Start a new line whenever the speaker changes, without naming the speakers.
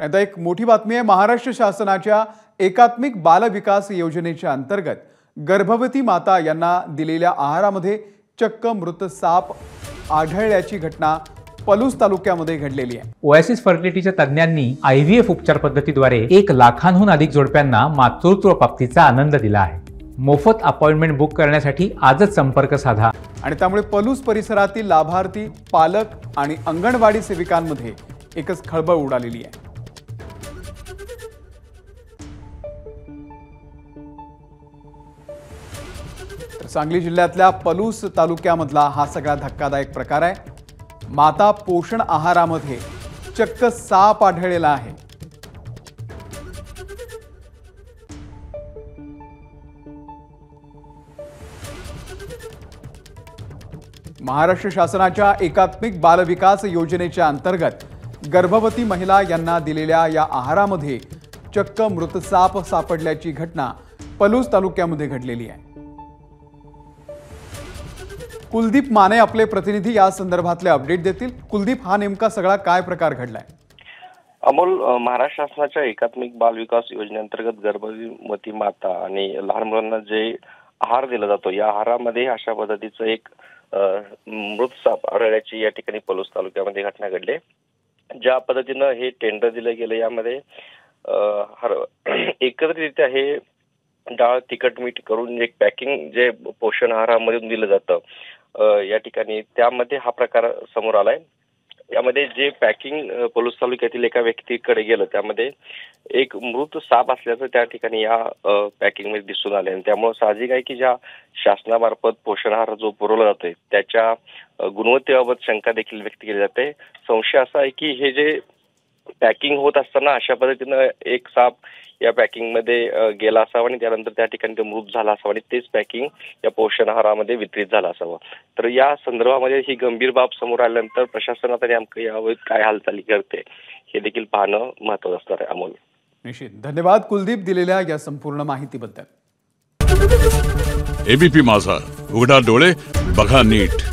आता एक मोठी बातमी आहे महाराष्ट्र शासनाच्या एकात्मिक बाल विकास योजनेच्या अंतर्गत गर्भवती माता यांना दिलेल्या आहारामध्ये चक्क मृत साप आढळल्याची घटना पलूस तालुक्यामध्ये घडलेली आहे.
ओएसिस फर्टिलिटीच्या तज्ज्ञांनी आय व्ही एफ उपचार पद्धतीद्वारे एक लाखांहून अधिक जोडप्यांना मातृत्व प्राप्तीचा आनंद दिला आहे. मोफत अपॉइंटमेंट बुक करण्यासाठी आजच संपर्क साधा.
आणि त्यामुळे पलूस परिसरातील लाभार्थी पालक आणि अंगणवाडी सेविकांमध्ये एकच खळबळ उडालेली आहे. तर सांगली जिल्ह्यातल्या पलूस तालुक्यामधला हा सगळा धक्कादायक प्रकार आहे. माता पोषण आहारामध्ये चक्क साप आढळलेला आहे. महाराष्ट्र शासनाच्या एकात्मिक बालविकास योजनेच्या अंतर्गत गर्भवती महिला यांना दिलेल्या या आहारामध्ये चक्क मृत साप सापडल्याची घटना पलूस तालुक्यामध्ये घडलेली आहे. कुलदीप माने आपले प्रतिनिधी या संदर्भातले अपडेट देतील. कुलदीप हा नेमका सगळा काय प्रकार घडलाय?
अमोल महाराष्ट्र शासनाच्या एकात्मिक बाल विकास योजनेअंतर्गत गर्भवती माता आणि लहान मुलांना जे आहार दिला जातो या आहारामध्ये अशा पद्धतीचं एक मृत साप आढळल्याची या ठिकाणी पलूस तालुक्यामध्ये घटना घडली ज्या पद्धतीनं हे टेंडर दिलं गेलं यामध्ये हर एकत्रितरित्या हे डाळ तिखट मीठ करून एक पॅकिंग जे पोषण आहारामधून दिलं जातं या ठिकाणी त्यामध्ये हा प्रकार समोर आलाय. यामध्ये जे पॅकिंग अ, पलूस तालुक्यातील एका व्यक्तीकडे गेलं त्यामध्ये एक मृत साप असल्याचं त्या ठिकाणी या पॅकिंगमध्ये दिसून आले आणि त्यामुळे साहजिक आहे की ज्या शासनामार्फत पोषण आहार जो पुरवला जातोय त्याच्या गुणवत्तेबाबत शंका देखील व्यक्त केली जाते. संशय असा आहे की हे जे पॅकिंग होत असताना अशा पद्धतीनं एक साप या पॅकिंगमध्ये अ, गेला असावा आणि त्यानंतर त्या ठिकाणी ते मृत झाला असावा आणि तेच पॅकिंग या पोषण आहारामध्ये वितरित झालं असावं. तर या संदर्भामध्ये ही गंभीर बाब समोर आल्यानंतर प्रशासन आता नेमकं यावर काय हालचाली करते हे देखील पाहणं महत्वाचं असणार आहे. अमोल.
निश्चित. धन्यवाद कुलदीप दिलेल्या या संपूर्ण माहितीबद्दल.
एबीपी माझा. उघडा डोळे बघा नीट.